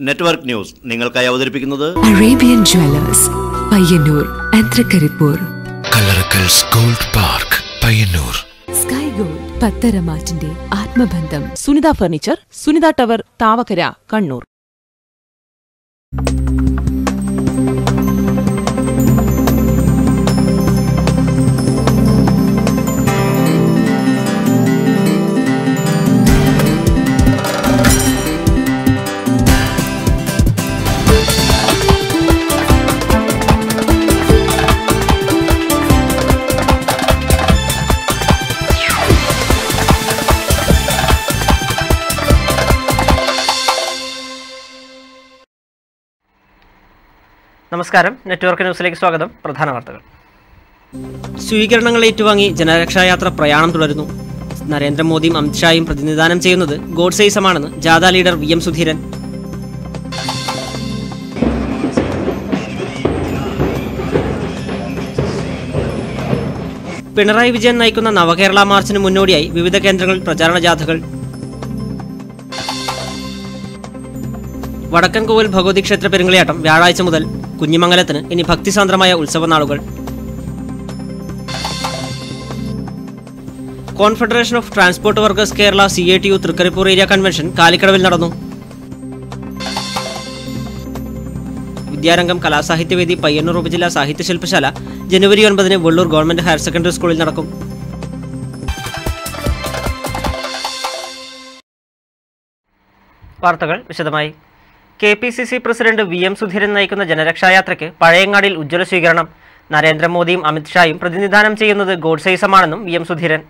Network news നിങ്ങൾക്കായി അവതരിപ്പിക്കുന്നത് Arabian jewellers Payyanur അത്രക്കരിപ്പൂർ. Kallarakkal's gold park Payyanur. Sky gold പത്തരമാറ്റിന്റെ ആത്മബന്ധം. Sunitha furniture Sunitha tower Thavakkara Kannur. നമസ്കാരം. നെറ്റ്വർക്ക് ന്യൂസിലേക്ക് സ്വാഗതം. പ്രധാന വാർത്തകൾ. സ്വീകരണങ്ങൾ ഏറ്റുവാങ്ങി ജനരക്ഷായാത്ര പ്രയാണം തുടരുന്നു. നരേന്ദ്രമോദിയും അമിത്ഷായും പ്രതിനിധാനം ചെയ്യുന്നത് ഗോഡ്സൈസമാണെന്ന് ജാഥ leader V M Sudheeran. Pinarayi Vijayan നയിക്കുന്ന നവകേരള മാർച്ചിന് മുന്നോടിയായി വിവിധ കേന്ദ്രങ്ങളിൽ പ്രചാരണ ജാഥകൾ. വടക്കൻ കോവിൽ ഭഗവതി ക്ഷേത്ര പെരുങ്കളിയാട്ടം വ്യാഴാഴ്ച മുതൽ. കുഞ്ഞിമംഗലത്തിന് ഇനി ഭക്തിസാന്ദ്രമായ ഉത്സവനാളുകൾ. Confederation of transport workers Kerala C A T U Trikaripur area convention കാലിക്കടവിൽ നടന്നു. വിദ്യാരംഗം കലാസാഹിത്യവേദി പയ്യന്നൂർ ഉപജില്ലാ സാഹിത്യ ശില്പശാല ജനുവരി ഒൻപതിന് വെള്ളൂർ ഗവൺമെന്റ് ഹയർ സെക്കൻഡറി സ്കൂളിൽ നടക്കും. വാർത്തകൾ വിശദമായി. K P C C president V M Sudheeran നയിക്കുന്ന ജനരക്ഷായാത്രയ്ക്ക് പഴയങ്ങാടിയിൽ ഉജ്ജ്വല സ്വീകരണം. നരേന്ദ്രമോദിയും അമിത്ഷായും പ്രതിനിധാനം ചെയ്യുന്നത് ഗോഡ്സൈസമാണെന്നും വി എം സുധീരൻ.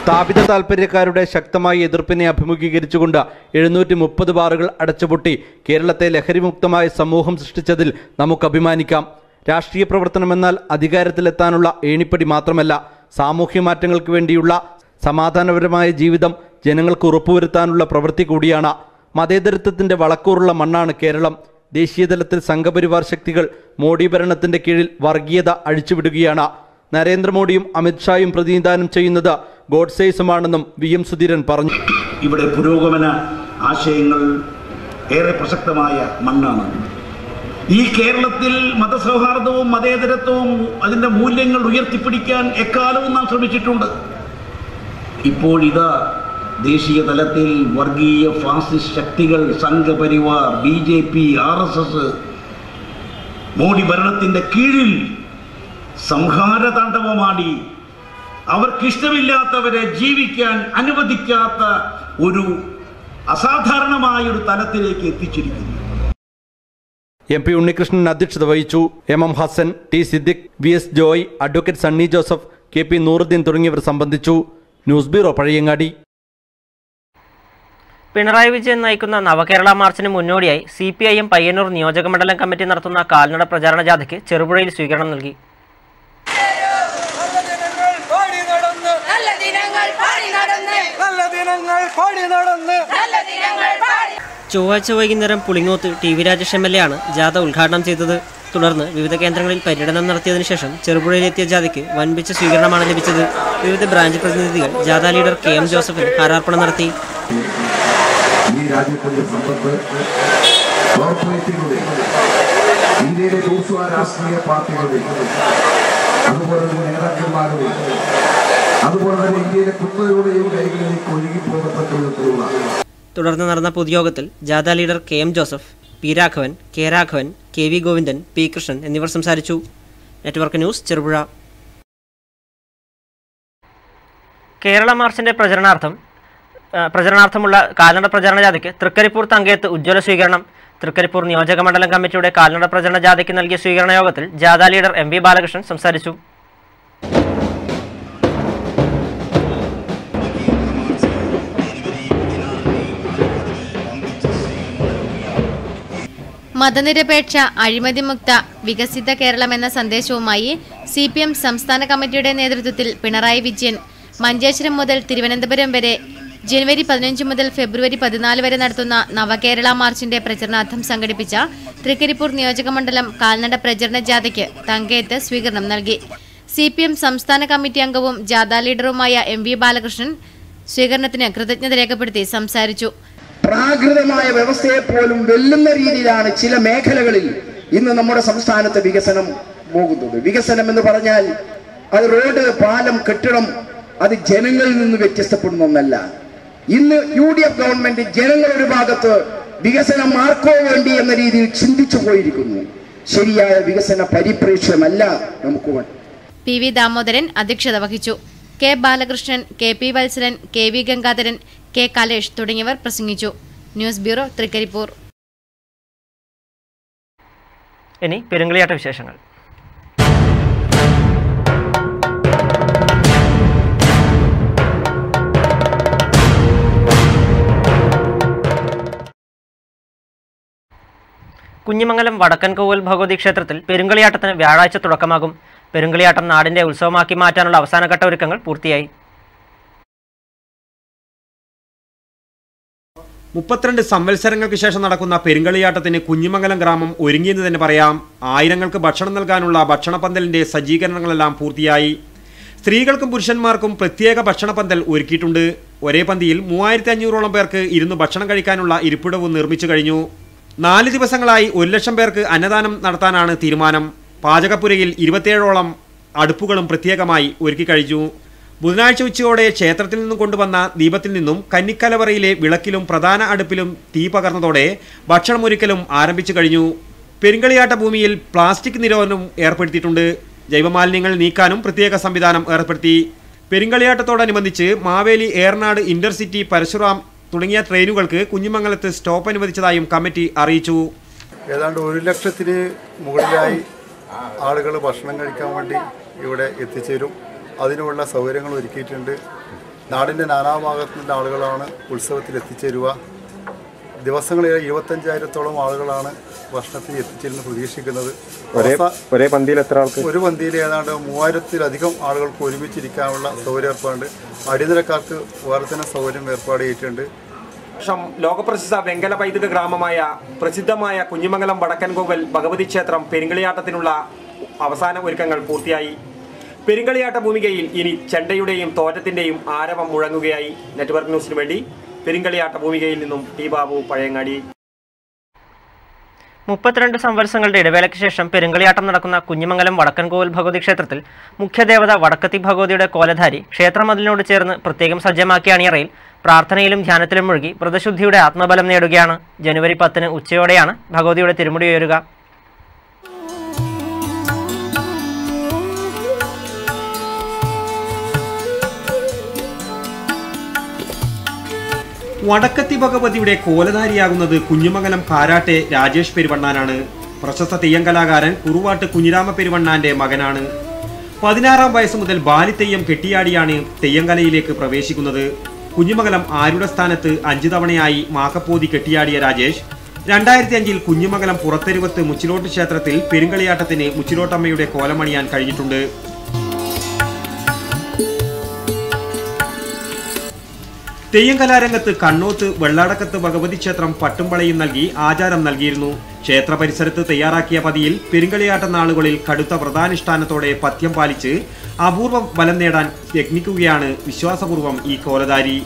സ്ഥാപിത താൽപ്പര്യക്കാരുടെ ശക്തമായ എതിർപ്പിനെ അഭിമുഖീകരിച്ചുകൊണ്ട് എഴുന്നൂറ്റി മുപ്പത് ബാറുകൾ അടച്ചുപൂട്ടി കേരളത്തെ ലഹരിമുക്തമായ സമൂഹം സൃഷ്ടിച്ചതിൽ നമുക്ക് അഭിമാനിക്കാം. രാഷ്ട്രീയ പ്രവർത്തനമെന്നാൽ അധികാരത്തിലെത്താനുള്ള ഏണിപ്പടി മാത്രമല്ല. സാമൂഹ്യ മാറ്റങ്ങൾക്ക് വേണ്ടിയുള്ള സമാധാനപരമായ ജീവിതം ജനങ്ങൾക്ക് ഉറപ്പുവരുത്താനുള്ള പ്രവൃത്തി കൂടിയാണ്. മതേതരത്വത്തിന്റെ വളക്കൂറുള്ള മണ്ണാണ് കേരളം. ദേശീയതലത്തിൽ സംഘപരിവാർ ശക്തികൾ മോഡി ഭരണത്തിന്റെ കീഴിൽ വർഗീയത അഴിച്ചുവിടുകയാണ്. നരേന്ദ്രമോദിയും അമിത്ഷായും പ്രതിനിധാനം ചെയ്യുന്നത് ഗോഡ്സേസുമാണെന്നും വി എം സുധീരൻ പറഞ്ഞു. ഇവിടെ പുരോഗമന ആശയങ്ങൾ ഏറെ പ്രസക്തമായ മണ്ണാണ്. ഈ കേരളത്തിൽ മതസൗഹാർദ്ദവും മതേതരത്വവും അതിന്റെ മൂല്യങ്ങൾ ഉയർത്തിപ്പിടിക്കാൻ എക്കാലവും നാം ശ്രമിച്ചിട്ടുണ്ട്. ഇപ്പോഴിതാ ദേശീയ തലത്തിൽ വർഗീയ ഫാസിസ്റ്റ് ശക്തികൾ Sangh Parivar B J P R S S Modi ഭരണത്തിന്റെ കീഴിൽ സംഹാര താണ്ഡവമാടി അവർക്കിഷ്ടമില്ലാത്തവരെ ജീവിക്കാൻ അനുവദിക്കാത്ത ഒരു അസാധാരണമായ ഒരു തലത്തിലേക്ക് എത്തിച്ചിരിക്കുന്നു. എം പി ഉണ്ണികൃഷ്ണൻ അധ്യക്ഷത വഹിച്ചു. M M Hasan T Siddique V S Joy advocate Sunny Joseph K P Nooruddin തുടങ്ങിയവർ സംബന്ധിച്ചു. News bureau Pazhayangadi. Pinarayi Vijayan നയിക്കുന്ന നവകേരള മാർച്ചിന് മുന്നോടിയായി C P I M Payyanur നിയോജക മണ്ഡലം കമ്മിറ്റി നടത്തുന്ന കാൽനട പ്രചാരണ ജാഥയ്ക്ക് ചെറുപുഴയിൽ സ്വീകരണം നൽകി. നല്ല ദിനങ്ങൾ പാടി നടന്ന്. ചൊവ്വാഴ്ച വൈകുന്നേരം Pulingoth T V Rajesh M L A ആണ് ജാഥ ഉദ്ഘാടനം ചെയ്തത്. തുടർന്ന് വിവിധ കേന്ദ്രങ്ങളിൽ പര്യടനം നടത്തിയതിനു ശേഷം ചെറുപുഴയിലെത്തിയ ജാഥയ്ക്ക് വൻപിച്ച സ്വീകരണമാണ് ലഭിച്ചത്. വിവിധ ബ്രാഞ്ച് പ്രതിനിധികൾ ജാഥ ലീഡർ കെ എം ജോസഫിന് ഹാരാർപ്പണം നടത്തി. ഈ രാജ്യത്തിന്റെ സമ്പത്ത് കോർപ്പറേറ്റുകളുടെ ഇന്ത്യയിലെ ഭൂസ്വ രാഷ്ട്രീയ പാർട്ടികളുടെ അതുപോലെ തന്നെ അതുപോലെ തന്നെ ഇന്ത്യയിലെ കുത്തകളുടെയും കൈകളിലേക്ക് ഒഴുകിപ്പോകത്തക്ക വിധത്തിലുള്ള തുടർന്ന് നടന്ന പൊതുയോഗത്തിൽ ജാഥ leader K M Joseph P Raghavan K Raghavan K V Govindan P Krishnan എന്നിവർ സംസാരിച്ചു. Network news Cherupuzha. കേരള മാർച്ചിന്റെ പ്രചരണാർത്ഥം പ്രചരണാർത്ഥമുള്ള കാൽനട പ്രചരണ ജാഥയ്ക്ക് തൃക്കരിപ്പൂർ തങ്കയത്ത് ഉജ്ജ്വല സ്വീകരണം തൃക്കരിപ്പൂർ നിയോജക മണ്ഡലം കമ്മിറ്റിയുടെ കാൽനട പ്രചരണ ജാഥയ്ക്ക് നൽകിയ സ്വീകരണ യോഗത്തിൽ ജാഥ ലീഡർ എം വി ബാലകൃഷ്ണൻ സംസാരിച്ചു. മതനിരപേക്ഷ അഴിമതിമുക്ത വികസിത കേരളം എന്ന സന്ദേശവുമായി സി പി എം സംസ്ഥാന കമ്മിറ്റിയുടെ നേതൃത്വത്തിൽ പിണറായി വിജയൻ മഞ്ചേശ്വരം മുതൽ തിരുവനന്തപുരം വരെ ജനുവരി പതിനഞ്ച് മുതൽ ഫെബ്രുവരി പതിനാല് വരെ നടത്തുന്ന നവകേരള മാർച്ചിന്റെ പ്രചരണാർത്ഥം സംഘടിപ്പിച്ച തൃക്കരിപ്പൂർ നിയോജകമണ്ഡലം കാൽനട പ്രചരണ ജാഥയ്ക്ക് തങ്കയത്ത് സ്വീകരണം നൽകി. സി പി എം സംസ്ഥാന കമ്മിറ്റി അംഗവും ജാഥ ലീഡറുമായ എം വി ബാലകൃഷ്ണൻ സ്വീകരണത്തിന് കൃതജ്ഞത രേഖപ്പെടുത്തി സംസാരിച്ചു. പ്രാകൃതമായ വ്യവസ്ഥയെ പോലും വെല്ലുന്ന രീതിയിലാണ് ചില മേഖലകളിൽ ഇന്ന് നമ്മുടെ സംസ്ഥാനത്ത് വികസനം പോകുന്നത്. വികസനം എന്ന് പറഞ്ഞാൽ അത് റോഡ് പാലം കെട്ടിടം അത് ജനങ്ങളിൽ നിന്ന് വ്യത്യസ്തപ്പെടുന്ന ഒന്നല്ല. ഇന്ന് യു ഡി എഫ് ഗവൺമെന്റ് ജനങ്ങൾ ഒരു ഭാഗത്ത് വികസനം ആർക്കോ വേണ്ടി എന്ന രീതിയിൽ ചിന്തിച്ചു പോയിരിക്കുന്നു. ശരിയായ വികസന പരിപ്രേക്ഷ്യമല്ല നമുക്ക്. പി വി ദാമോദരൻ അധ്യക്ഷത വഹിച്ചു. K Balakrishnan K P Valsaran K V Gangadharan K Kalesh തുടങ്ങിയവർ പ്രസംഗിച്ചു. News bureau Trikaripur. ഇനി പെരുങ്കളിയാട്ട വിശേഷങ്ങൾ. കുഞ്ഞിമംഗലം വടക്കൻകോവൽ ഭഗവതി ക്ഷേത്രത്തിൽ പെരുങ്കളിയാട്ടത്തിന് വ്യാഴാഴ്ച തുടക്കമാകും. പെരുങ്കളിയാട്ടം നാടിന്റെ ഉത്സവമാക്കി മാറ്റാനുള്ള അവസാനഘട്ട ഒരുക്കങ്ങൾ പൂർത്തിയായി. മുപ്പത്തിരണ്ട് സംവത്സരങ്ങൾക്ക് ശേഷം നടക്കുന്ന പെരുങ്കളിയാട്ടത്തിന് കുഞ്ഞിമംഗലം ഗ്രാമം ഒരുങ്ങിയെന്ന് തന്നെ പറയാം. ആയിരങ്ങൾക്ക് ഭക്ഷണം നൽകാനുള്ള ഭക്ഷണപന്തലിന്റെ സജ്ജീകരണങ്ങളെല്ലാം പൂർത്തിയായി. സ്ത്രീകൾക്കും പുരുഷന്മാർക്കും പ്രത്യേക ഭക്ഷണപന്തൽ ഒരുക്കിയിട്ടുണ്ട്. ഒരേ പന്തിയിൽ മൂവായിരത്തി അഞ്ഞൂറോളം പേർക്ക് ഇരുന്ന് ഭക്ഷണം കഴിക്കാനുള്ള ഇരിപ്പിടവും നിർമ്മിച്ചു കഴിഞ്ഞു. നാല് ദിവസങ്ങളായി ഒരു ലക്ഷം പേർക്ക് അന്നദാനം നടത്താനാണ് തീരുമാനം. പാചകപ്പുരയിൽ ഇരുപത്തിയേഴോളം അടുപ്പുകളും പ്രത്യേകമായി ഒരുക്കി കഴിഞ്ഞു. ബുധനാഴ്ച ഉച്ചയോടെ ക്ഷേത്രത്തിൽ നിന്നും കൊണ്ടുവന്ന ദീപത്തിൽ നിന്നും കന്നിക്കലവറയിലെ വിളക്കിലും പ്രധാന അടുപ്പിലും തീ പകർന്നതോടെ ഭക്ഷണമൊരുക്കലും ആരംഭിച്ചു കഴിഞ്ഞു. പെരുങ്കളിയാട്ട ഭൂമിയിൽ പ്ലാസ്റ്റിക് നിരോധനം ഏർപ്പെടുത്തിയിട്ടുണ്ട്. ജൈവമാലിന്യങ്ങൾ നീക്കാനും പ്രത്യേക സംവിധാനം ഏർപ്പെടുത്തി. പെരുങ്കളിയാട്ടത്തോടനുബന്ധിച്ച് മാവേലി ഏർനാട് ഇന്റർസിറ്റി പരശുറാം തുടങ്ങിയ ട്രെയിനുകൾക്ക് കുഞ്ഞിമംഗലത്ത് സ്റ്റോപ്പ് അനുവദിച്ചതായും കമ്മിറ്റി അറിയിച്ചു. ഏതാണ്ട് ഒരു ലക്ഷത്തിന് മുകളിലായി ആളുകൾ ഭക്ഷണം കഴിക്കാൻ വേണ്ടി ഇവിടെ എത്തിച്ചേരും. അതിനുള്ള സൗകര്യങ്ങൾ ഒരുക്കിയിട്ടുണ്ട്. നാടിന്റെ നാനാഭാഗത്തു നിന്നുള്ള ആളുകളാണ് ഉത്സവത്തിൽ എത്തിച്ചേരുക. ദിവസങ്ങളിൽ ഇരുപത്തഞ്ചായിരത്തോളം ആളുകളാണ് ഭക്ഷണത്തിന് എത്തിച്ചേരുന്ന പ്രതീക്ഷിക്കുന്നത്. ഒരേ പന്തിയിൽ എത്ര ആൾക്ക്? ഒരു പന്തിയിൽ ഏതാണ്ട് മൂവായിരത്തിലധികം ആളുകൾക്ക് ഒരുമിച്ചിരിക്കാനുള്ള സൗകര്യം ഏർപ്പാടുണ്ട് അടിനിരക്കാർക്ക് വർധന സൗകര്യം ഏർപ്പാട് ചെയ്തിട്ടുണ്ട് വർഷം ലോകപ്രസിദ്ധ വെങ്കല പൈതൃക ഗ്രാമമായ പ്രസിദ്ധമായ കുഞ്ഞിമംഗലം വടക്കൻകോവൽ ഭഗവതി ക്ഷേത്രം പെരിങ്കളിയാട്ടത്തിനുള്ള അവസാന ഒരുക്കങ്ങൾ പൂർത്തിയായി. പെരുങ്കളിയാട്ട ഭൂമികയിൽ ഇനി ചെണ്ടയുടെയും തോറ്റത്തിന്റെയും ആരവം മുഴങ്ങുകയായി നെറ്റ്വർക്ക് ന്യൂസിനു വേണ്ടി പെരുങ്കളിയാട്ട ഭൂമികയിൽ നിന്നും ടി ബാബു പഴയങ്ങാടി. മുപ്പത്തിരണ്ട് സംവത്സരങ്ങളുടെ ഇടവേളയ്ക്ക് ശേഷം പെരുങ്കളിയാട്ടം നടക്കുന്ന കുഞ്ഞിമംഗലം വടക്കൻകോവിൽ ഭഗവതി ക്ഷേത്രത്തിൽ മുഖ്യദേവത വടക്കത്തി ഭഗവതിയുടെ കോലധാരി ക്ഷേത്രമതിലിനോട് ചേർന്ന് പ്രത്യേകം സജ്ജമാക്കിയ അണിയറയിൽ പ്രാർത്ഥനയിലും ധ്യാനത്തിലും മുഴുകി വ്രതശുദ്ധിയുടെ ആത്മബലം നേടുകയാണ്. ജനുവരി പത്തിന് ഉച്ചയോടെയാണ് ഭഗവതിയുടെ തിരുമുടി ഉയരുക. വടക്കത്തി ഭഗവതിയുടെ കോലധാരിയാകുന്നത് കുഞ്ഞുമംഗലം കാരാട്ടെ രാജേഷ് പെരുവണ്ണാനാണ്. പ്രശസ്ത തെയ്യം കലാകാരൻ കുറുവാട്ട് കുഞ്ഞിരാമ പെരുവണ്ണാന്റെ മകനാണ്. പതിനാറാം വയസ്സ് മുതൽ ബാലിത്തെയ്യം കെട്ടിയാടിയാണ് തെയ്യംകലയിലേക്ക് പ്രവേശിക്കുന്നത്. കുഞ്ഞുമംഗലം ആരുടെ സ്ഥാനത്ത് അഞ്ചു തവണയായി മാക്കപ്പോതി കെട്ടിയാടിയ രാജേഷ് രണ്ടായിരത്തി അഞ്ചിൽ കുഞ്ഞുമംഗലം പുറത്തെരുവത്ത് മുച്ചിലോട്ട് ക്ഷേത്രത്തിൽ പെരുങ്കളിയാട്ടത്തിന് മുച്ചിലോട്ടമ്മയുടെ കോലമണിയാൻ കഴിഞ്ഞിട്ടുണ്ട്. തെയ്യം കലാരംഗത്ത് കണ്ണോത്ത് വെള്ളാടക്കത്ത് ഭഗവതി ക്ഷേത്രം പട്ടുംപളയും നൽകി ആചാരം നൽകിയിരുന്നു. ക്ഷേത്ര പരിസരത്ത് തയ്യാറാക്കിയ പതിയിൽ പെരുങ്കളിയാട്ട നാളുകളിൽ കടുത്ത വ്രതാനുഷ്ഠാനത്തോടെ പഥ്യം പാലിച്ച് അപൂർവം ബലം നേടാൻ യജ്ഞിക്കുകയാണ് വിശ്വാസപൂർവം ഈ കോലധാരി.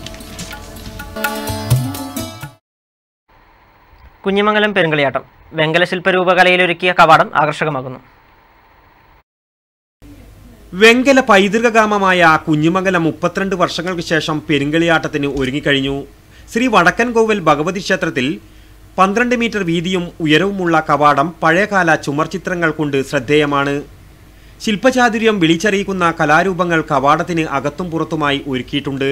കുഞ്ഞിമംഗലം പെരുങ്കളിയാട്ടം. വെങ്കല ശില്പരൂപകലയിലൊരുക്കിയ കവാടം ആകർഷകമാകുന്നു. വെങ്കല പൈതൃക ഗ്രാമമായ കുഞ്ഞുമംഗലം മുപ്പത്തിരണ്ട് വർഷങ്ങൾക്ക് ശേഷം പെരുങ്കളിയാട്ടത്തിന് ഒരുങ്ങിക്കഴിഞ്ഞു. ശ്രീ വടക്കൻ കോവൽ ഭഗവതി ക്ഷേത്രത്തിൽ പന്ത്രണ്ട് മീറ്റർ വീതിയും ഉയരവുമുള്ള കവാടം പഴയകാല ചുമർചിത്രങ്ങൾ കൊണ്ട് ശ്രദ്ധേയമാണ്. ശില്പചാതുര്യം വിളിച്ചറിയിക്കുന്ന കലാരൂപങ്ങൾ കവാടത്തിന് അകത്തും പുറത്തുമായി ഒരുക്കിയിട്ടുണ്ട്.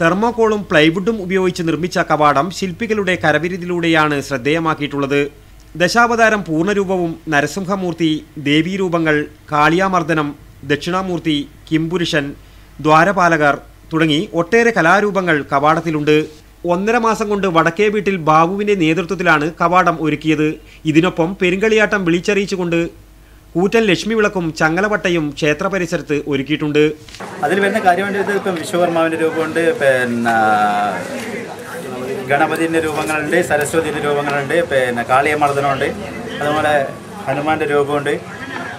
തെർമോകോളും പ്ലൈവുഡും ഉപയോഗിച്ച് നിർമ്മിച്ച കവാടം ശില്പികളുടെ കരവിരുതിലൂടെയാണ് ശ്രദ്ധേയമാക്കിയിട്ടുള്ളത്. ദശാവതാരം പൂർണരൂപവും നരസിംഹമൂർത്തി ദേവീരൂപങ്ങൾ കാളിയാമർദ്ദനം ദക്ഷിണാമൂർത്തി കിംപുരുഷൻ ദ്വാരപാലകർ തുടങ്ങി ഒട്ടേറെ കലാരൂപങ്ങൾ കവാടത്തിലുണ്ട്. ഒന്നര മാസം കൊണ്ട് വടക്കേ വീട്ടിൽ ബാബുവിന്റെ നേതൃത്വത്തിലാണ് കവാടം ഒരുക്കിയത്. ഇതിനൊപ്പം പെരുങ്കളിയാട്ടം വിളിച്ചറിയിച്ചുകൊണ്ട് കൂറ്റൻ ലക്ഷ്മി വിളക്കും ചങ്ങലവട്ടയും ക്ഷേത്ര പരിസരത്ത് ഒരുക്കിയിട്ടുണ്ട്. അതിൽ വരുന്ന കാര്യമായിട്ട് ഇപ്പം വിശ്വകർമാവിന്റെ രൂപമുണ്ട് പിന്നെ ഗണപതിന്റെ രൂപങ്ങളുണ്ട് സരസ്വതിന്റെ രൂപങ്ങളുണ്ട് പിന്നെ കാളിയമർദ്ദനമുണ്ട് അതുപോലെ ഹനുമാന്റെ രൂപമുണ്ട്.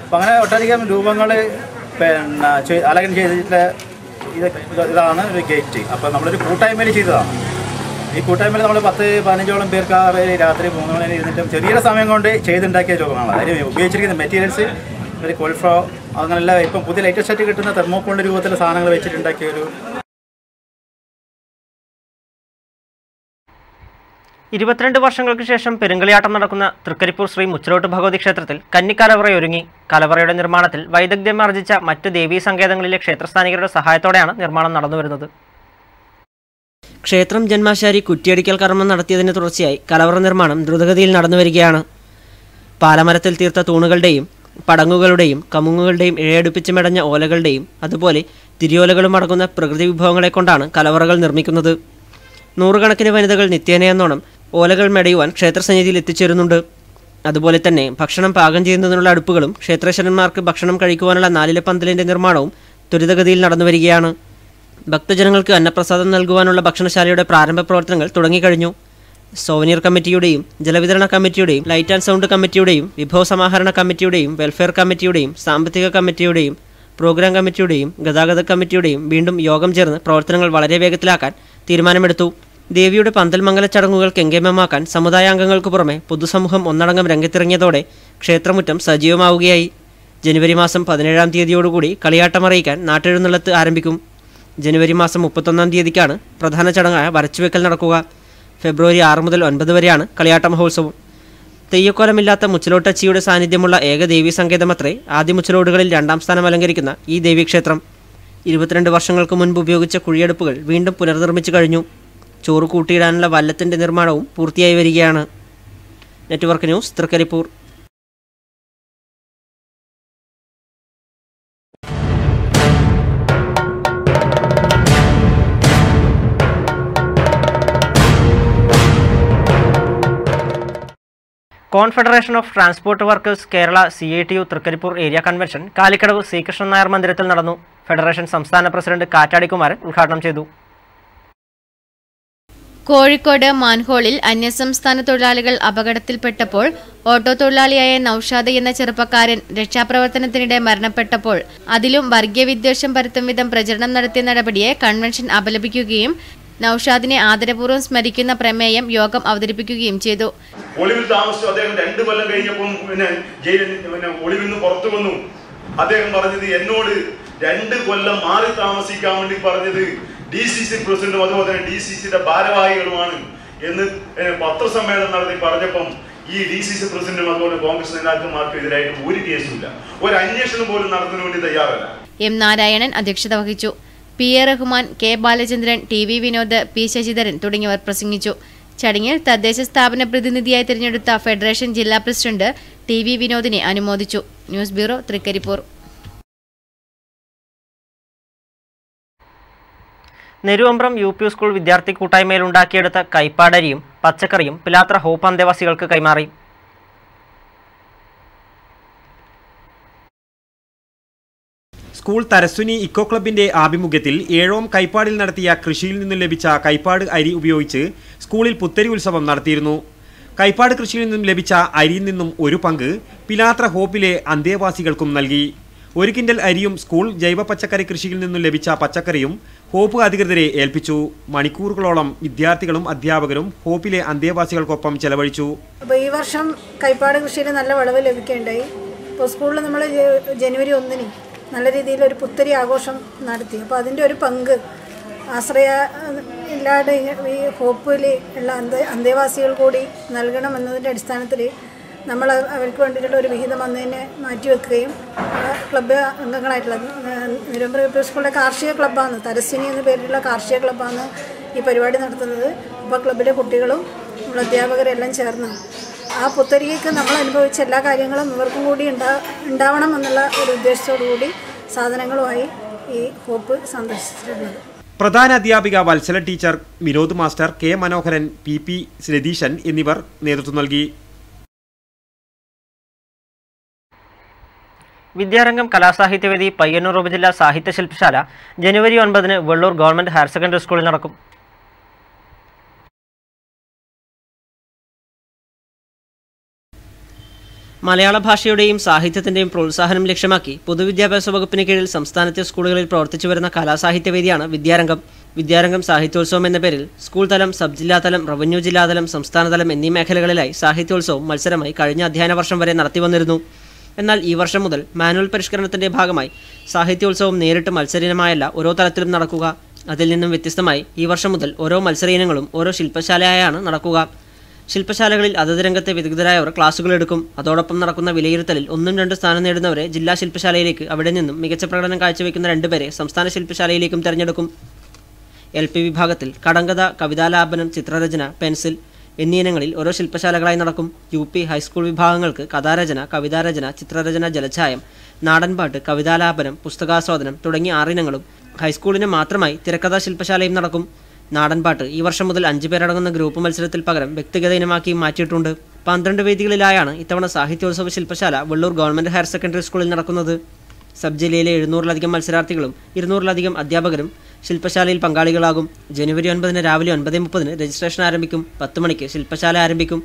അപ്പം അങ്ങനെ ഒട്ടധികം രൂപങ്ങൾ പിന്നെ അലകൻ ചെയ്തിട്ട് ഇത് ഇതാണ് ഒരു ഗേറ്റ് അപ്പോൾ നമ്മളൊരു കൂട്ടായ്മയിൽ ചെയ്തതാണ്. ഈ കൂട്ടായ്മയിൽ നമ്മൾ പത്ത് പതിനഞ്ചോളം പേർക്ക് ആ രാത്രി മൂന്ന് മണി ഇരുന്നിട്ടും ചെറിയ സമയം കൊണ്ട് ചെയ്തുണ്ടാക്കിയ രൂപമാണ് അതിന് ഉപയോഗിച്ചിരിക്കുന്ന മെറ്റീരിയൽസ് ഒരു കോൾഫ്രോ അങ്ങനെയുള്ള ഇപ്പം പുതിയ ലേറ്റസ്റ്റ് ആയിട്ട് കിട്ടുന്ന തെർമോക്കോളിന്റെ രൂപത്തിലുള്ള സാധനങ്ങൾ വെച്ചിട്ടുണ്ടാക്കിയ ഒരു ഇരുപത്തിരണ്ട് വർഷങ്ങൾക്ക് ശേഷം പെരുങ്കളിയാട്ടം നടക്കുന്ന തൃക്കരിപ്പൂർ ശ്രീ മുച്ചിലോട്ട് ഭഗവതി ക്ഷേത്രത്തിൽ കന്നിക്കലവറ ഒരുങ്ങി. കലവറയുടെ നിർമ്മാണത്തിൽ വൈദഗ്ധ്യം ആർജിച്ച മറ്റ് ദേവീ സങ്കേതങ്ങളിലെ ക്ഷേത്രസ്ഥാനികരുടെ സഹായത്തോടെയാണ് നിർമ്മാണം നടന്നുവരുന്നത് ക്ഷേത്രം ജന്മാശാരി കുറ്റിയടിക്കൽ കർമ്മം നടത്തിയതിന് തുടർച്ചയായി കലവറ നിർമ്മാണം ദ്രുതഗതിയിൽ നടന്നുവരികയാണ് പാലമരത്തിൽ തീർത്ത തൂണുകളുടെയും പടങ്ങുകളുടെയും കമുങ്ങുകളുടെയും ഇഴയടുപ്പിച്ച് മെടഞ്ഞ ഓലകളുടെയും അതുപോലെ തിരിയോലകളും അടങ്ങുന്ന പ്രകൃതി വിഭവങ്ങളെ കൊണ്ടാണ് കലവറകൾ നിർമ്മിക്കുന്നത്. നൂറുകണക്കിന് വനിതകൾ നിത്യേനയെന്നോണം ഓലകൾ മെടയുവാൻ ക്ഷേത്രസന്നിധിയിൽ എത്തിച്ചേരുന്നുണ്ട്. അതുപോലെ തന്നെ ഭക്ഷണം പാകം ചെയ്യുന്നതിനുള്ള അടുപ്പുകളും ക്ഷേത്രേശ്വരന്മാർക്ക് ഭക്ഷണം കഴിക്കുവാനുള്ള നാലില പന്തലിന്റെ നിർമ്മാണവും ത്വരിതഗതിയിൽ നടന്നു വരികയാണ്. ഭക്തജനങ്ങൾക്ക് അന്നപ്രസാദം നൽകുവാനുള്ള ഭക്ഷണശാലയുടെ പ്രാരംഭ പ്രവർത്തനങ്ങൾ തുടങ്ങിക്കഴിഞ്ഞു. സോവനിയർ കമ്മിറ്റിയുടെയും ജലവിതരണ കമ്മിറ്റിയുടെയും ലൈറ്റ് ആൻഡ് സൗണ്ട് കമ്മിറ്റിയുടെയും വിഭവ സമാഹരണ കമ്മിറ്റിയുടെയും വെൽഫെയർ കമ്മിറ്റിയുടെയും സാമ്പത്തിക കമ്മിറ്റിയുടെയും പ്രോഗ്രാം കമ്മിറ്റിയുടെയും ഗതാഗത കമ്മിറ്റിയുടെയും വീണ്ടും യോഗം ചേർന്ന് പ്രവർത്തനങ്ങൾ വളരെ വേഗത്തിലാക്കാൻ തീരുമാനമെടുത്തു. ദേവിയുടെ പന്തൽമംഗല ചടങ്ങുകൾ കെങ്കേമമാക്കാൻ സമുദായാംഗങ്ങൾക്ക് പുറമെ പൊതുസമൂഹം ഒന്നടങ്കം രംഗത്തിറങ്ങിയതോടെ ക്ഷേത്രമുറ്റം സജീവമാവുകയായി. ജനുവരി മാസം പതിനേഴാം തീയതിയോടുകൂടി കളിയാട്ടമറിയിക്കാൻ നാട്ടെഴുന്നള്ളത്ത് ആരംഭിക്കും. ജനുവരി മാസം മുപ്പത്തൊന്നാം തീയതിക്കാണ് പ്രധാന ചടങ്ങായ വരച്ചുവെക്കൽ നടക്കുക. ഫെബ്രുവരി ആറ് മുതൽ ഒൻപത് വരെയാണ് കളിയാട്ട മഹോത്സവം. തെയ്യക്കോലമില്ലാത്ത മുച്ചിലോട്ടച്ചിയുടെ സാന്നിധ്യമുള്ള ഏക ദേവീ സങ്കേതമത്രേ ആദ്യ മുച്ചിലോടുകളിൽ രണ്ടാം സ്ഥാനം അലങ്കരിക്കുന്ന ഈ ദേവീക്ഷേത്രം. ഇരുപത്തിരണ്ട് വർഷങ്ങൾക്ക് മുൻപ് ഉപയോഗിച്ച കുഴിയെടുപ്പുകൾ വീണ്ടും പുനർനിർമ്മിച്ചു കഴിഞ്ഞു. ചോറ് കൂട്ടിയിടാനുള്ള വല്ലത്തിന്റെ നിർമ്മാണവും പൂർത്തിയായി വരികയാണ്. Network news Trikaripur. Confederation of transport workers Kerala C I T U Trikaripur area convention Kalikkadavu Sreekrishnan Nair മന്ദിരത്തിൽ നടന്നു. ഫെഡറേഷൻ സംസ്ഥാന പ്രസിഡന്റ് കാറ്റാടിക്കുമാരൻ ഉദ്ഘാടനം ചെയ്തു. കോഴിക്കോട് മാൻഹോളിൽ അന്യസംസ്ഥാന തൊഴിലാളികൾ അപകടത്തിൽപ്പെട്ടപ്പോൾ ഓട്ടോ തൊഴിലാളിയായ നൌഷാദ് എന്ന ചെറുപ്പക്കാരൻ രക്ഷാപ്രവർത്തനത്തിനിടെ മരണപ്പെട്ടപ്പോൾ അതിലും വർഗീയ വിദ്വേഷം പരത്തും വിധം പ്രചരണം നടത്തിയ നടപടിയെ കൺവെൻഷൻ അപലപിക്കുകയും നൌഷാദിനെ ആദരപൂർവം സ്മരിക്കുന്ന പ്രമേയം യോഗം അവതരിപ്പിക്കുകയും ചെയ്തു. ഒളിവിൽ താമസിച്ചു. അദ്ദേഹം രണ്ടു കൊല്ലം കഴിഞ്ഞപ്പോൾ പിന്നെ ജയിലിൽ ഒളിവിൽ നിന്ന് പുറത്തു വന്നു. അദ്ദേഹം പറഞ്ഞത് എന്നോട് രണ്ട് കൊല്ലം മാറി താമസിക്കാൻ വേണ്ടി പറഞ്ഞത് ഡി സി സി പ്രസിഡന്റും അതുപോലെ തന്നെ ഡി സി സിയുടെ ഭാരവാഹികളുമാണ് എന്ന് പത്രസമ്മേളനം നടത്തി പറഞ്ഞപ്പം ഈ ഡി സി സി പ്രസിഡന്റും അതുപോലെ കോൺഗ്രസ് നേതാക്കന്മാർക്കും എതിരായിട്ട് ഒരു കേസുമില്ല. ഒരു അന്വേഷണം പോലും നടത്തുന്നതിന് വേണ്ടി തയ്യാറല്ല. എം നാരായണൻ അധ്യക്ഷത വഹിച്ചു. P A Rahman K Balachandran T V Vinod P Sasidharan തുടങ്ങിയവർ പ്രസംഗിച്ചു. ചടങ്ങിൽ തദ്ദേശ സ്ഥാപന പ്രതിനിധിയായി തിരഞ്ഞെടുത്ത ഫെഡറേഷൻ ജില്ലാ പ്രസിഡന്റ് ടി വി വിനോദിനെ അനുമോദിച്ചു. News bureau Trikaripur. Neruvambram U P school വിദ്യാർത്ഥി കൂട്ടായ്മയിൽ ഉണ്ടാക്കിയെടുത്ത കൈപ്പാടരിയും പച്ചക്കറിയും പിലാത്ര ഹോപ്പ് അന്തേവാസികൾക്ക് കൈമാറി. സ്കൂൾ തരസുനി ഇക്കോ ക്ലബിന്റെ ആഭിമുഖ്യത്തിൽ ഏഴോം കൈപ്പാടിൽ നടത്തിയ കൃഷിയിൽ നിന്നും ലഭിച്ച കൈപ്പാട് അരി ഉപയോഗിച്ച് സ്കൂളിൽ പുത്തരി ഉത്സവം നടത്തിയിരുന്നു. കൈപ്പാട് കൃഷിയിൽ നിന്നും ലഭിച്ച അരിയിൽ നിന്നും ഒരു പങ്ക് പിലാത്ര ഹോപ്പിലെ അന്തേവാസികൾക്കും നൽകി. ഒരു കിൻഡൽ അരിയും സ്കൂൾ ജൈവ പച്ചക്കറി കൃഷിയിൽ നിന്നും ലഭിച്ച പച്ചക്കറിയും ഹോപ്പ് അധികൃതരെ ഏൽപ്പിച്ചു. മണിക്കൂറുകളോളം വിദ്യാർത്ഥികളും അധ്യാപകരും ഹോപ്പിലെ അന്തേവാസികൾക്കൊപ്പം ചെലവഴിച്ചു. ഈ വർഷം കൈപ്പാട് കൃഷിയിൽ നല്ല വിളവ് ലഭിക്കുകയുണ്ടായി ഇപ്പോൾ സ്കൂളിൽ നമ്മൾ ജനുവരി ഒന്നിന് നല്ല രീതിയിൽ ഒരു പുത്തരി ആഘോഷം നടത്തി. അപ്പോൾ അതിന്റെ ഒരു പങ്ക് ആശ്രയ ഇല്ലാതെ ഈ ഹോപ്പിൽ ഉള്ള അന്തേവാസികൾ കൂടി നൽകണം എന്നതിന്റെ അടിസ്ഥാനത്തിൽ നമ്മൾ അവർക്ക് വേണ്ടിയിട്ടുള്ള ഒരു വിഹിതം വന്നതിനെ മാറ്റിവെക്കുകയും ക്ലബ്ബ് അംഗങ്ങളായിട്ടുള്ള നിരന്തര യു സ്കൂളിലെ കാർഷിക ക്ലബ്ബാണ് തരസ്വിനി എന്ന പേരിലുള്ള കാർഷിക ക്ലബ്ബാണ് ഈ പരിപാടി നടത്തുന്നത്. അപ്പോൾ ക്ലബ്ബിലെ കുട്ടികളും നമ്മൾ അധ്യാപകരെല്ലാം ചേർന്ന് ആ പുത്തരികൾക്ക് നമ്മൾ അനുഭവിച്ച എല്ലാ കാര്യങ്ങളും ഇവർക്കും കൂടി ഉണ്ടാ ഉണ്ടാവണം എന്നുള്ള ഒരു ഉദ്ദേശത്തോടു കൂടി സാധനങ്ങളുമായി ഈ കോപ്പ് സന്ദർശിച്ചിട്ടുള്ളത്. പ്രധാന അധ്യാപിക Valsala teacher Vinod master K Manoharan P P Ratheesan എന്നിവർ നേതൃത്വം നൽകി. വിദ്യാരംഗം കലാസാഹിത്യവേദി പയ്യന്നൂർ ഉപജില്ലാ സാഹിത്യ ശില്പശാല ജനുവരി ഒൻപതിന് വെള്ളൂർ ഗവൺമെന്റ് ഹയർ സെക്കൻഡറി സ്കൂളിൽ നടക്കും. മലയാള ഭാഷയുടെയും സാഹിത്യത്തിന്റെയും പ്രോത്സാഹനം ലക്ഷ്യമാക്കി പൊതുവിദ്യാഭ്യാസ വകുപ്പിന് കീഴിൽ സംസ്ഥാനത്തെ സ്കൂളുകളിൽ പ്രവർത്തിച്ചു വരുന്ന കലാസാഹിത്യവേദിയാണ് വിദ്യാരംഗം. വിദ്യാരംഗം സാഹിത്യോത്സവം എന്ന പേരിൽ സ്കൂൾ തലം സബ് ജില്ലാതലം റവന്യൂ ജില്ലാതലം സംസ്ഥാനതലം എന്നീ മേഖലകളിലായി സാഹിത്യോത്സവം മത്സരമായി കഴിഞ്ഞ അധ്യയന വർഷം വരെ നടത്തിവന്നിരുന്നു എന്നാൽ ഈ വർഷം മുതൽ മാനുവൽ പരിഷ്കരണത്തിന്റെ ഭാഗമായി സാഹിത്യോത്സവം നേരിട്ട് മത്സരീനമായല്ല ഓരോ തലത്തിലും നടക്കുക. അതിൽ നിന്നും വ്യത്യസ്തമായി ഈ വർഷം മുതൽ ഓരോ മത്സര ഇനങ്ങളും ഓരോ ശില്പശാലയായാണ് നടക്കുക. ശില്പശാലകളിൽ അതത് രംഗത്തെ വിദഗ്ധരായവർ ക്ലാസുകൾ എടുക്കും. അതോടൊപ്പം നടക്കുന്ന വിലയിരുത്തലിൽ ഒന്നും രണ്ട് സ്ഥാനം നേടുന്നവരെ ജില്ലാ ശില്പശാലയിലേക്ക് അവിടെ നിന്നും മികച്ച പ്രകടനം കാഴ്ചവെക്കുന്ന രണ്ടുപേരെ സംസ്ഥാന ശില്പശാലയിലേക്കും തിരഞ്ഞെടുക്കും. എൽ പി വിഭാഗത്തിൽ കടങ്കഥ കവിതാലാപനം ചിത്രരചന പെൻസിൽ എന്നീ ഇനങ്ങളിൽ ഓരോ ശില്പശാലകളായി നടക്കും. യു പി ഹൈസ്കൂൾ വിഭാഗങ്ങൾക്ക് കഥാരചന കവിതാരചന ചിത്രരചന ജലഛായം നാടൻപാട്ട് കവിതാലാപനം പുസ്തകാസ്വാദനം തുടങ്ങിയ ആറിനങ്ങളും ഹൈസ്കൂളിന് മാത്രമായി തിരക്കഥാ ശില്പശാലയും നടക്കും. നാടൻപാട്ട് ഈ വർഷം മുതൽ അഞ്ചു പേരടങ്ങുന്ന ഗ്രൂപ്പ് മത്സരത്തിൽ പകരം വ്യക്തിഗത ഇനമാക്കി മാറ്റിയിട്ടുണ്ട്. പന്ത്രണ്ട് വേദികളിലായാണ് ഇത്തവണ സാഹിത്യോത്സവ ശില്പശാല വെള്ളൂർ ഗവൺമെന്റ് ഹയർ സെക്കൻഡറി സ്കൂളിൽ നടക്കുന്നത്. സബ് ജില്ലയിലെ എഴുന്നൂറിലധികം മത്സരാർത്ഥികളും ഇരുന്നൂറിലധികം അധ്യാപകരും ശില്പശാലയിൽ പങ്കാളികളാകും. ജനുവരി ഒൻപതിന് രാവിലെ ഒൻപത് മുപ്പതിന് രജിസ്ട്രേഷൻ ആരംഭിക്കും. പത്ത് മണിക്ക് ശില്പശാല ആരംഭിക്കും.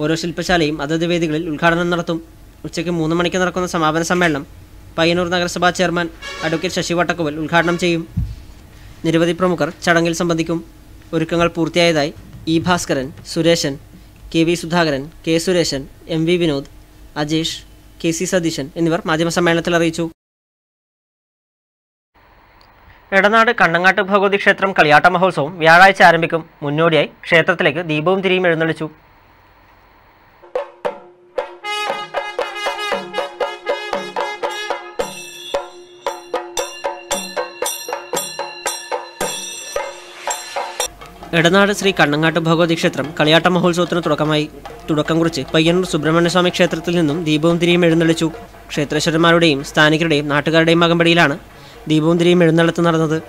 ഓരോ ശില്പശാലയും അതത് വേദികളിൽ ഉദ്ഘാടനം നടത്തും. ഉച്ചയ്ക്ക് മൂന്ന് മണിക്ക് നടക്കുന്ന സമാപന സമ്മേളനം പയ്യന്നൂർ നഗരസഭാ ചെയർമാൻ അഡ്വക്കേറ്റ് ശശി വട്ടക്കുവൽ ഉദ്ഘാടനം ചെയ്യും. നിരവധി പ്രമുഖർ ചടങ്ങിൽ സംബന്ധിക്കും. ഒരുക്കങ്ങൾ പൂർത്തിയായതായി E Bhaskaran Sureshan K V Sudhakaran K Sureshan M V Vinod Ajesh K C Satheesan എന്നിവർ മാധ്യമസമ്മേളനത്തിൽ അറിയിച്ചു. എടനാട് കണ്ണങ്ങാട്ട് ഭഗവതി ക്ഷേത്രം കളിയാട്ട മഹോത്സവം വ്യാഴാഴ്ച ആരംഭിക്കും. മുന്നോടിയായി ക്ഷേത്രത്തിലേക്ക് ദീപവും തിരിയും എഴുന്നള്ളിച്ചു. എടനാട് ശ്രീ കണ്ണങ്ങാട്ട് ഭഗവതി ക്ഷേത്രം കളിയാട്ട മഹോത്സവത്തിന് തുടക്കമായി. തുടക്കം കുറിച്ച് പയ്യന്നൂർ സുബ്രഹ്മണ്യസ്വാമി ക്ഷേത്രത്തിൽ നിന്നും ദീപവും തിരിയും എഴുന്നള്ളിച്ചു. ക്ഷേത്രേശ്വരന്മാരുടെയും സ്ഥാനികരുടെയും നാട്ടുകാരുടെയും അകമ്പടിയിലാണ് ദീപവും തിരിയും എഴുന്നള്ളത്ത് നടന്നത്.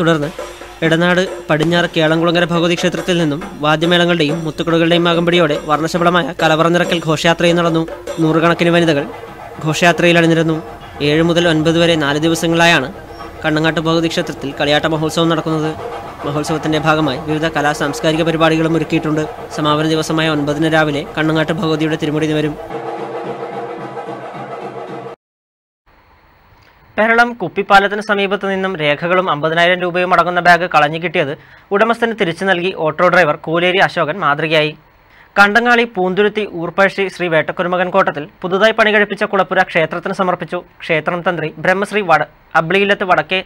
തുടർന്ന് ഇടനാട് പടിഞ്ഞാറ് കേളംകുളങ്ങര ഭഗവതി ക്ഷേത്രത്തിൽ നിന്നും വാദ്യമേളങ്ങളുടെയും മുത്തുക്കുടകളുടെയും അകമ്പടിയോടെ വർണശബളമായ കലവറനിറക്കൽ ഘോഷയാത്രയും നടന്നു. നൂറുകണക്കിന് വനിതകൾ ഘോഷയാത്രയിൽ അണിനിരുന്നു. ഏഴ് മുതൽ ഒൻപത് വരെ നാല് ദിവസങ്ങളായാണ് കണ്ണങ്ങാട്ട് ഭഗവതി ക്ഷേത്രത്തിൽ കളിയാട്ട മഹോത്സവം നടക്കുന്നത്. മഹോത്സവത്തിന്റെ ഭാഗമായി വിവിധ കലാ സാംസ്കാരിക പരിപാടികളും ഒരുക്കിയിട്ടുണ്ട്. സമാപന ദിവസമായ ഒൻപതിന് രാവിലെ കണ്ണങ്ങാട്ട് ഭഗവതിയുടെ തിരുമുടി നിവരും. കേരളം കുപ്പിപ്പാലത്തിന് സമീപത്ത് നിന്നും രേഖകളും അമ്പതിനായിരം രൂപയും അടങ്ങുന്ന ബാഗ് കളഞ്ഞു കിട്ടിയത് ഉടമസ്ഥന് തിരിച്ചു നൽകി ഓട്ടോ ഡ്രൈവർ കൂലേരി അശോകൻ മാതൃകയായി. കണ്ടങ്ങാളി പൂന്തുരുത്തി ഊർപ്പഴശ്ശി ശ്രീ വേട്ടക്കുരുമകൻ കോട്ടത്തിൽ പുതുതായി പണി കഴിപ്പിച്ച കുളപ്പുര ക്ഷേത്രത്തിന് സമർപ്പിച്ചു. ക്ഷേത്രം തന്ത്രി ബ്രഹ്മശ്രീ വട അബ്ലിയിലത്ത് വടക്കേ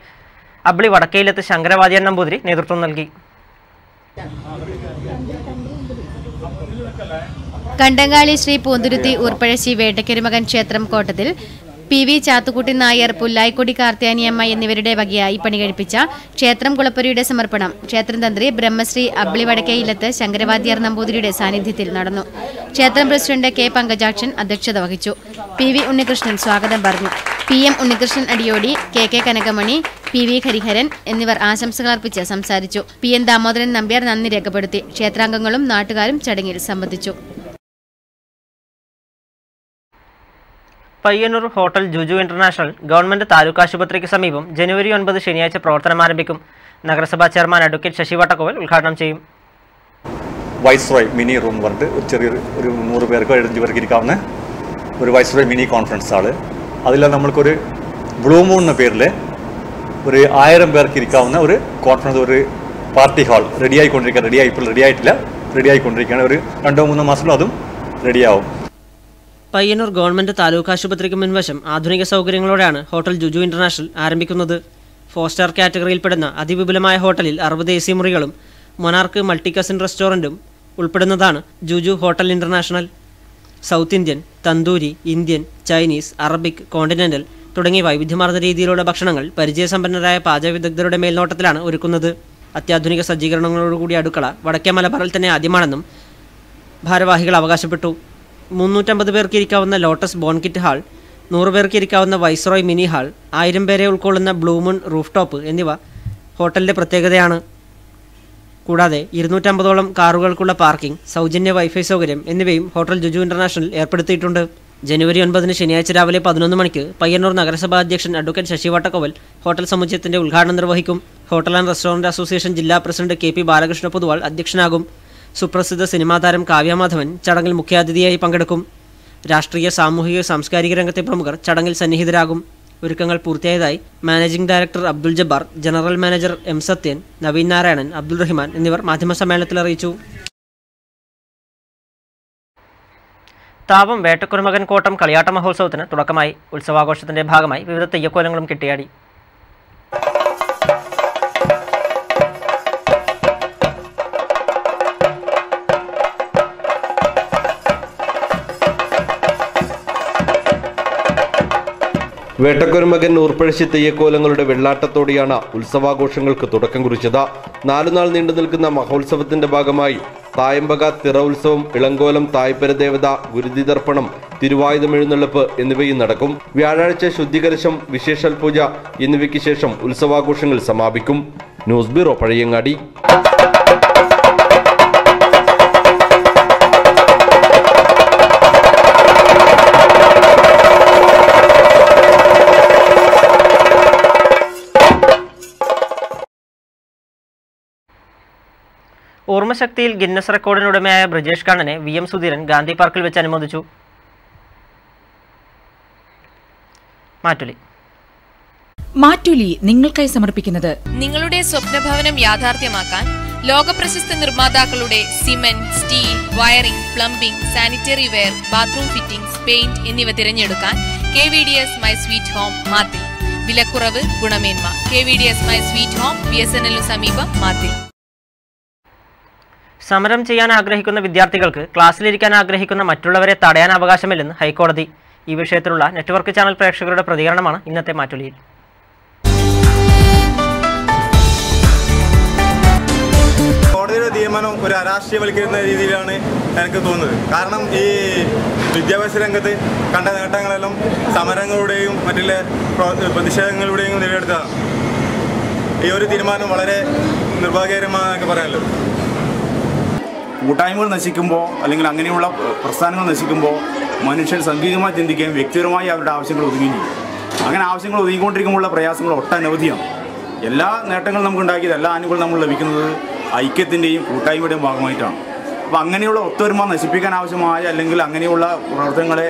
അബ്ലി വടക്കേയിലത്ത് ശങ്കരവാദിയൻ നമ്പൂതിരി നേതൃത്വം നൽകി. കണ്ടങ്ങാളി ശ്രീ പൂന്തുരുത്തി ഊർപ്പഴശ്ശി വേട്ടക്കരുമകൻ ക്ഷേത്രം കോട്ടത്തിൽ പി വി ചാത്തുക്കുട്ടി നായർ പുല്ലായിക്കൊടി കാർത്തിയാനിയമ്മ എന്നിവരുടെ വകയായി പണി കഴിപ്പിച്ച ക്ഷേത്രം കുളപ്പുരയുടെ സമർപ്പണം. ക്ഷേത്രം തന്ത്രി ബ്രഹ്മശ്രീ അബ്ലി വടക്കയിലത്ത് ശങ്കരവാദ്യാർ നമ്പൂതിരിയുടെ സാന്നിധ്യത്തിൽ നടന്നു. ക്ഷേത്രം പ്രസിഡന്റ് കെ പങ്കജാക്ഷൻ അധ്യക്ഷത വഹിച്ചു. പി വി ഉണ്ണികൃഷ്ണൻ സ്വാഗതം പറഞ്ഞു. P M Unnikrishnan Adiyodi K K Kanakamani P V Hariharan എന്നിവർ ആശംസകൾ അർപ്പിച്ച് സംസാരിച്ചു. പി എൻ ദാമോദരൻ നമ്പ്യാർ നന്ദി രേഖപ്പെടുത്തി. ക്ഷേത്രാംഗങ്ങളും നാട്ടുകാരും ചടങ്ങിൽ സംബന്ധിച്ചു. Payyanur hotel Juju international government taluk ആശുപത്രിക്ക് സമീപം ജനുവരി ഒൻപത് ശനിയാഴ്ച പ്രവർത്തനം ആരംഭിക്കും. നഗരസഭാ ചെയർമാൻ അഡ്വക്കേറ്റ് ശശി വട്ടക്കോവൽ ഉദ്ഘാടനം ചെയ്യും. വൈസ്രോയ് മിനി റൂം പറഞ്ഞിട്ട് ഒരു ചെറിയൊരു ഒരു നൂറ് പേർക്ക് എഴുപത്തഞ്ച് പേർക്ക് ഇരിക്കാവുന്ന ഒരു വൈസ്രോയ് മിനി കോൺഫറൻസ് ഹാൾ. അതിൽ നമ്മൾക്കൊരു ബ്ലൂ മൂൺ എന്ന പേരിൽ ഒരു ആയിരം പേർക്ക് ഇരിക്കാവുന്ന ഒരു കോൺഫറൻസ് ഒരു പാർട്ടി ഹാൾ റെഡി ആയിക്കൊണ്ടിരിക്കുക റെഡി ആയി ഇപ്പോൾ റെഡി ആയിട്ടില്ല റെഡി ആയിക്കൊണ്ടിരിക്കുകയാണ്. ഒരു രണ്ടോ മൂന്നോ മാസത്തിലും അതും റെഡിയാവും പയ്യന്നൂർ ഗവൺമെന്റ് താലൂക്ക് ആശുപത്രിക്ക് മുൻവശം ആധുനിക സൗകര്യങ്ങളോടെയാണ് ഹോട്ടൽ ജുജു ഇന്റർനാഷണൽ ആരംഭിക്കുന്നത്. ഫോർ സ്റ്റാർ കാറ്റഗറിയിൽപ്പെടുന്ന അതിവിപുലമായ ഹോട്ടലിൽ അറുപത് എ സി മുറികളും മൊനാർക്ക് മൾട്ടി കസിൻ റെസ്റ്റോറന്റും ഉൾപ്പെടുന്നതാണ് Juju hotel international. South Indian tandoori Indian Chinese Arabic continental തുടങ്ങിയ വൈവിധ്യമാർന്ന രീതിയിലുള്ള ഭക്ഷണങ്ങൾ പരിചയസമ്പന്നരായ പാചക വിദഗ്ധരുടെ മേൽനോട്ടത്തിലാണ് ഒരുക്കുന്നത്. അത്യാധുനിക സജ്ജീകരണങ്ങളോടുകൂടിയ അടുക്കള വടക്കേ മലബാറിൽ തന്നെ ആദ്യമാണെന്നും ഭാരവാഹികൾ അവകാശപ്പെട്ടു. മുന്നൂറ്റമ്പത് പേർക്ക് ഇരിക്കാവുന്ന ലോട്ടസ് ബോൺകിറ്റ് ഹാൾ നൂറ് പേർക്ക് ഇരിക്കാവുന്ന വൈസ്രോയ് മിനി ഹാൾ ആയിരം പേരെ ഉൾക്കൊള്ളുന്ന ബ്ലൂമൺ റൂഫ് ടോപ്പ് എന്നിവ ഹോട്ടലിന്റെ പ്രത്യേകതയാണ്. കൂടാതെ ഇരുന്നൂറ്റമ്പതോളം കാറുകൾക്കുള്ള പാർക്കിംഗ് സൗജന്യ വൈഫൈ സൗകര്യം എന്നിവയും ഹോട്ടൽ ജുജു ഇന്റർനാഷണൽ ഏർപ്പെടുത്തിയിട്ടുണ്ട്. ജനുവരി ഒൻപതിന് ശനിയാഴ്ച രാവിലെ പതിനൊന്ന് മണിക്ക് പയ്യന്നൂർ നഗരസഭാ അധ്യക്ഷൻ അഡ്വക്കേറ്റ് ശശി വട്ടക്കോവൽ ഹോട്ടൽ സമുച്ചയത്തിന്റെ ഉദ്ഘാടനം നിർവഹിക്കും. ഹോട്ടൽ ആൻഡ് റെസ്റ്റോറന്റ് അസോസിയേഷൻ ജില്ലാ president K P Balakrishna Poduval അധ്യക്ഷനാകും. സുപ്രസിദ്ധ സിനിമാ താരം കാവ്യമാധവൻ ചടങ്ങിൽ മുഖ്യാതിഥിയായി പങ്കെടുക്കും. രാഷ്ട്രീയ സാമൂഹിക സാംസ്കാരിക രംഗത്തെ പ്രമുഖർ ചടങ്ങിൽ സന്നിഹിതരാകും. ഒരുക്കങ്ങൾ പൂർത്തിയായതായി managing director Abdul Jabbar general manager M Sathyan Naveen Narayanan Abdul Rahman എന്നിവർ മാധ്യമ സമ്മേളനത്തിൽ അറിയിച്ചു. താപം വേട്ടക്കുരുമകൻ കോട്ടം കളിയാട്ട മഹോത്സവത്തിന് തുടക്കമായി. ഉത്സവാഘോഷത്തിന്റെ ഭാഗമായി വിവിധ തെയ്യക്കോലങ്ങളും കെട്ടിയാടി. വേട്ടക്കൊരുമകൻ ഊർപ്പഴശി തെയ്യക്കോലങ്ങളുടെ വെള്ളാട്ടത്തോടെയാണ് ഉത്സവാഘോഷങ്ങൾക്ക് തുടക്കം കുറിച്ചത്. നാലുനാൾ നീണ്ടു നിൽക്കുന്ന മഹോത്സവത്തിന്റെ ഭാഗമായി തായമ്പക തിറ ഉത്സവം ഇളങ്കോലം തായ്പര ദേവത തിരുവായുധം എഴുന്നള്ളിപ്പ് എന്നിവയും നടക്കും. വ്യാഴാഴ്ച ശുദ്ധികലശം വിശേഷൽ പൂജ എന്നിവയ്ക്ക് ശേഷം ഉത്സവാഘോഷങ്ങൾ സമാപിക്കും. News bureau Pazhayangadi. ഓർമ്മശക്തിയിൽ ഗിന്നസ് റെക്കോർഡിനുടമയായ ബ്രിജേഷ് കണ്ണനെ വി എം സുധീരൻ ഗാന്ധി പാർക്കിൽ വെച്ച് അനുമോദിച്ചു. മാറ്റുലി. മാറ്റുലി നിങ്ങൾക്കായി സമർപ്പിക്കുന്നത് നിങ്ങളുടെ സ്വപ്നഭവനം യാഥാർത്ഥ്യമാക്കാൻ ലോകപ്രശസ്ത നിർമ്മാതാക്കളുടെ cement steel wiring plumbing sanitary ware bathroom fittings paint എന്നിവ തിരഞ്ഞെടുക്കാൻ K V D S my sweet home മാത്തിൽ. വിലക്കുറവ് ഗുണമേന്മ. K V D S my sweet home B S N എല്ലിനു സമീപം മാത്തിൽ. സമരം ചെയ്യാൻ ആഗ്രഹിക്കുന്ന വിദ്യാർത്ഥികൾക്ക് ക്ലാസ്സിലിരിക്കാൻ ആഗ്രഹിക്കുന്ന മറ്റുള്ളവരെ തടയാൻ അവകാശമില്ലെന്ന് ഹൈക്കോടതി. ഈ വിഷയത്തിലുള്ള നെറ്റ്വർക്ക് ചാനൽ പ്രേക്ഷകരുടെ പ്രതികരണമാണ് ഇന്നത്തെ മാറ്റുലിയിൽ. കോടതിയുടെ തീരുമാനം ഒരു അരാഷ്ട്രീയവൽക്കരിക്കുന്ന രീതിയിലാണ് എനിക്ക് തോന്നുന്നത്. കാരണം ഈ വിദ്യാഭ്യാസ രംഗത്ത് കണ്ട നേട്ടങ്ങളെല്ലാം സമരങ്ങളുടെയും മറ്റുള്ള പ്രോ- പ്രതിഷേധങ്ങളുടെയും നേടിയെടുത്തതാണ് ഈ ഒരു തീരുമാനം വളരെ നിർഭാഗ്യകരമാണെന്നൊക്കെ പറയാമല്ലോ കൂട്ടായ്മകൾ നശിക്കുമ്പോൾ അല്ലെങ്കിൽ അങ്ങനെയുള്ള പ്രസ്ഥാനങ്ങൾ നശിക്കുമ്പോൾ മനുഷ്യർ സംഗീതമായി ചിന്തിക്കുകയും വ്യക്തിപരമായി അവരുടെ ആവശ്യങ്ങൾ ഒതുങ്ങുകയും ചെയ്യും. അങ്ങനെ ആവശ്യങ്ങൾ ഒതുങ്ങിക്കൊണ്ടിരിക്കുമ്പോഴുള്ള പ്രയാസങ്ങൾ ഒട്ടനവധിയാണ്. എല്ലാ നേട്ടങ്ങളും നമുക്ക് ഉണ്ടാക്കിയത് എല്ലാ ആനുകൂല്യം നമ്മൾ ലഭിക്കുന്നത് ഐക്യത്തിന്റെയും കൂട്ടായ്മയുടെയും ഭാഗമായിട്ടാണ്. അപ്പോൾ അങ്ങനെയുള്ള ഒത്തൊരുമ നശിപ്പിക്കാൻ ആവശ്യമായ അല്ലെങ്കിൽ അങ്ങനെയുള്ള പ്രവർത്തനങ്ങളെ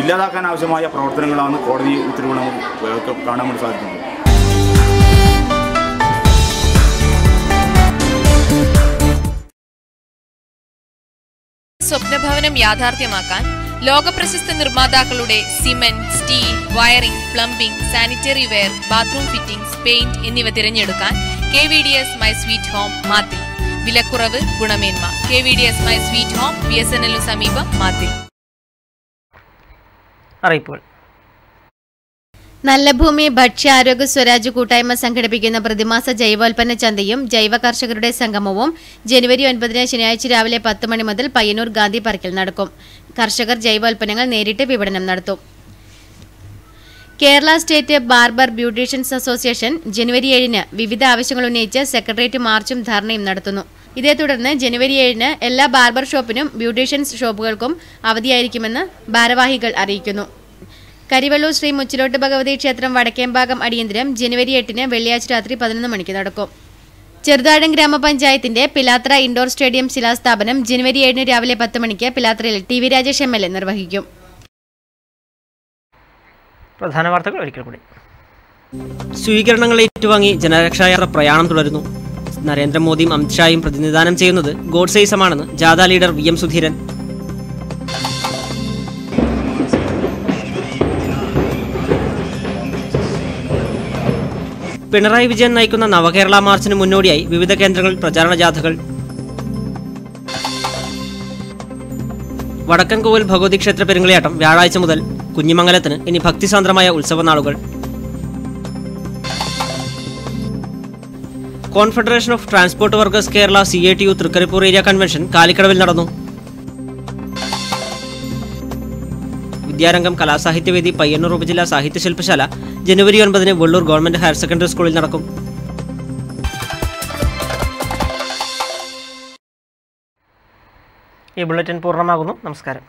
ഇല്ലാതാക്കാൻ ആവശ്യമായ പ്രവർത്തനങ്ങളാണ് കോടതി ഉത്തരവുകൾ നമുക്ക് കാണാൻ വേണ്ടി സാധിക്കുന്നത്. സ്വപ്നഭവനം യാഥാർത്ഥ്യമാക്കാൻ ലോകപ്രശസ്ത നിർമ്മാതാക്കളുടെ cement steel wiring plumbing sanitary ware bathroom fittings paint എന്നിവ തിരഞ്ഞെടുക്കാൻ K V D S my sweet home മാത്തിൽ. വിലക്കുറവ് ഗുണമേന്മ. K V D S my sweet home B S N എല്ലിനു സമീപം മാത്തിൽ. അറിയിപ്പുകൾ. നല്ല ഭൂമി ഭക്ഷ്യാരോഗ്യ സ്വരാജ് കൂട്ടായ്മ സംഘടിപ്പിക്കുന്ന പ്രതിമാസ ജൈവോൽപ്പന്ന ചന്തയും ജൈവ കർഷകരുടെ സംഗമവും ജനുവരി ഒൻപതിന് ശനിയാഴ്ച രാവിലെ പത്ത് മണി മുതൽ പയ്യന്നൂർ ഗാന്ധി പാർക്കിൽ നടക്കും. കർഷകർ ജൈവോൽപ്പന്നങ്ങൾ നേരിട്ട് വിപണനം നടത്തും. Kerala state barber beauticians association ജനുവരി ഏഴിന് വിവിധ ആവശ്യങ്ങൾ ഉന്നയിച്ച് സെക്രട്ടേറിയറ്റ് മാർച്ചും ധർണയും നടത്തുന്നു. ഇതേ തുടർന്ന് ജനുവരി ഏഴിന് എല്ലാ ബാർബർ ഷോപ്പിനും ബ്യൂട്ടീഷ്യൻസ് ഷോപ്പുകൾക്കും അവധിയായിരിക്കുമെന്ന് ഭാരവാഹികൾ അറിയിക്കുന്നു. കരിവള്ളൂർ ശ്രീ മുച്ചിലോട്ട് ഭഗവതി ക്ഷേത്രം വടക്കേമ്പാകം അടിയന്തരം ജനുവരി എട്ടിന് വെള്ളിയാഴ്ച രാത്രി പതിനൊന്ന് മണിക്ക് നടക്കും. ചെറുതാഴം ഗ്രാമപഞ്ചായത്തിന്റെ പിലാത്ര ഇൻഡോർ സ്റ്റേഡിയം ശിലാസ്ഥാപനം ജനുവരി ഏഴിന് രാവിലെ പത്ത് മണിക്ക് പിലാത്രയിൽ T V Rajesh M L A നിർവഹിക്കും. പ്രധാന വാർത്തകൾ ഒരിക്കൽ കൂടി. സ്വീകരണങ്ങൾ ഏറ്റുവാങ്ങി ജനരക്ഷായാത്ര പ്രയാണം തുടരുന്നു. നരേന്ദ്രമോദിയും അമിത്ഷായും പ്രതിനിധാനം ചെയ്യുന്നത് ഗോഡ്സേസമാണെന്ന് ജാഥ leader V M Sudheeran. Pinarayi Vijayan നയിക്കുന്ന നവകേരള മാർച്ചിന് മുന്നോടിയായി വിവിധ കേന്ദ്രങ്ങളിൽ പ്രചാരണ ജാഥകൾ. വടക്കൻകോവിൽ ഭഗവതി ക്ഷേത്ര പെരുങ്കളിയാട്ടം വ്യാഴാഴ്ച മുതൽ കുഞ്ഞിമംഗലത്തിന് ഇനി ഭക്തിസാന്ദ്രമായ ഉത്സവനാളുകൾ. Confederation of transport workers Kerala C A T U Trikaripur area convention കാലിക്കടവിൽ നടന്നു. വിദ്യാരംഗം കലാസാഹിത്യവേദി പയ്യന്നൂർ ഉപജില്ലാ സാഹിത്യ ശില്പശാല ജനുവരി ഒൻപതിന് വെള്ളൂർ ഗവൺമെന്റ് ഹയർ സെക്കൻഡറി സ്കൂളിൽ നടക്കും. ഈ ബുള്ളറ്റിൻ പൂർണമാകുന്നു. നമസ്കാരം.